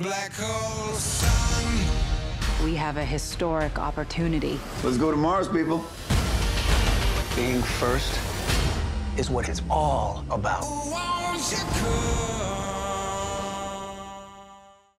Black hole sun. We have a historic opportunity. Let's go to Mars, people. Being first is what it's all about.